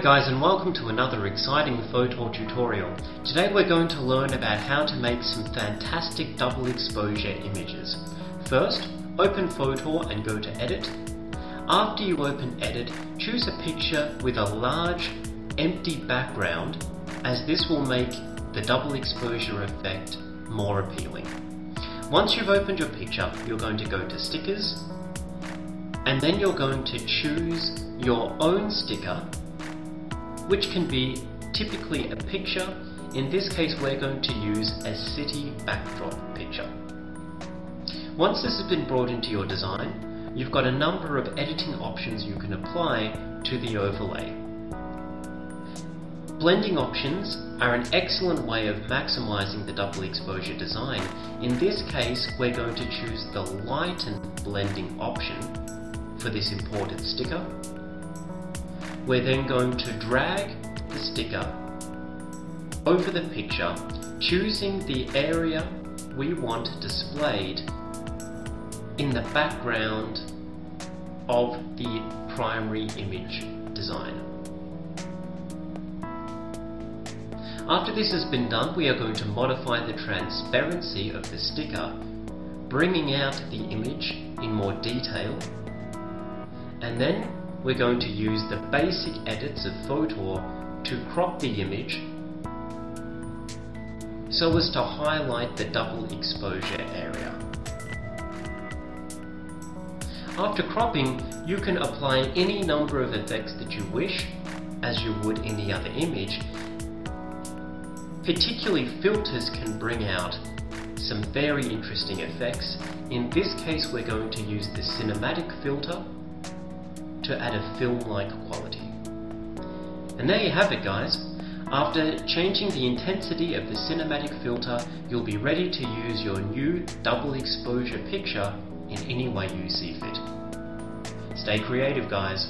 guys and welcome to another exciting Fotor tutorial. Today we're going to learn about how to make some fantastic double exposure images. First, open Fotor and go to Edit. After you open Edit, choose a picture with a large empty background as this will make the double exposure effect more appealing. Once you've opened your picture, you're going to go to Stickers and then you're going to choose your own sticker which can be typically a picture. In this case we're going to use a city backdrop picture. Once this has been brought into your design, you've got a number of editing options you can apply to the overlay. Blending options are an excellent way of maximizing the double exposure design. In this case, we're going to choose the lighten blending option for this imported sticker we're then going to drag the sticker over the picture, choosing the area we want displayed in the background of the primary image design. After this has been done, we are going to modify the transparency of the sticker, bringing out the image in more detail, and then we're going to use the basic edits of Fotor to crop the image so as to highlight the double exposure area. After cropping, you can apply any number of effects that you wish, as you would any other image. Particularly filters can bring out some very interesting effects. In this case we're going to use the cinematic filter to add a film-like quality. And there you have it guys. After changing the intensity of the cinematic filter, you'll be ready to use your new double exposure picture in any way you see fit. Stay creative guys.